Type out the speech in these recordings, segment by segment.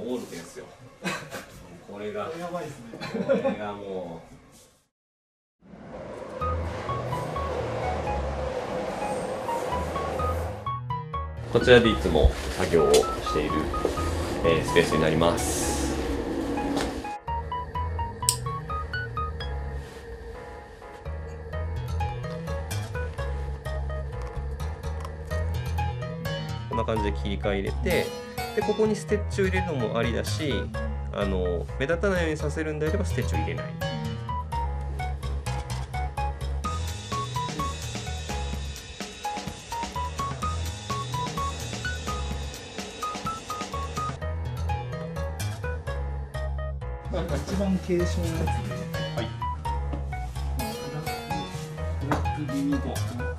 点ですよ。これが。やばいですね。これがもう。こちらでいつも作業をしている、えースペースになりますな感じで切り替え入れてでここにステッチを入れるのもありだしあの目立たないようにさせるんであればステッチを入れない。一番軽症のやつではい。ブラックブラッ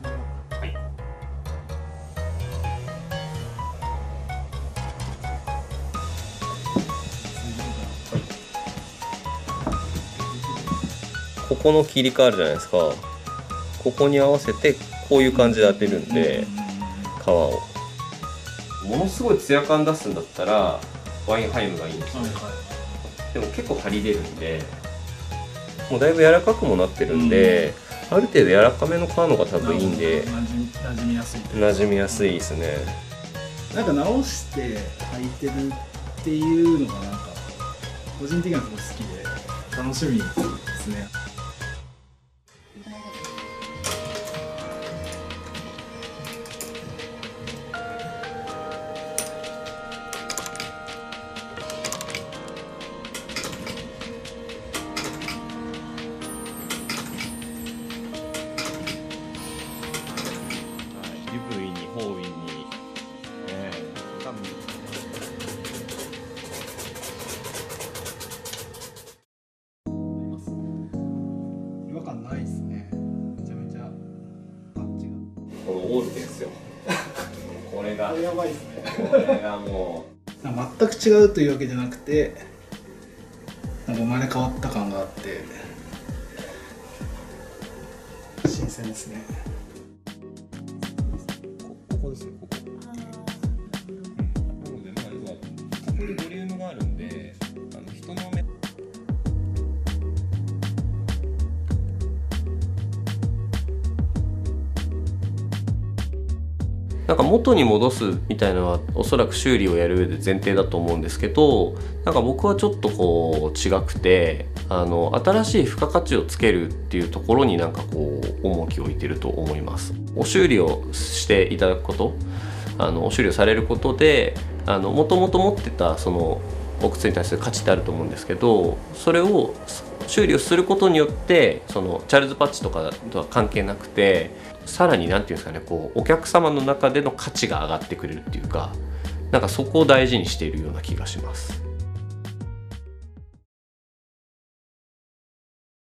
ここの切り替わるじゃないですか。ここに合わせてこういう感じで当てるんで皮を。ものすごいツヤ感出すんだったらワインハイムがいいんですよ。はいはい。でも結構張り出るんで。もうだいぶ柔らかくもなってるんで、ある程度柔らかめの皮のが多分いいんで馴染み馴染みやすいというか。馴染みやすいですね。なんか直して履いてるっていうのがなんか個人的にはすごい好きで楽しみですねこのオールですよ。これがこれやばいですねこれがもなんか全く違うというわけじゃなくてなんか生まれ変わった感があって新鮮ですね。こここですねここ。ここにボリュームがあるなんか元に戻すみたいなのはおそらく修理をやる上で前提だと思うんですけどなんか僕はちょっとこう違くてあの新しい付加価値をつけるっていうところになんかこう重きを置いてると思います。お修理をしていただくことあのお修理をされることでもともと持ってたそのお靴に対する価値ってあると思うんですけどそれを修理をすることによってそのチャールズ・パッチとかとは関係なくてさらに何て言うんですかねこうお客様の中での価値が上がってくれるっていうかなんかそこを大事にしているような気がします。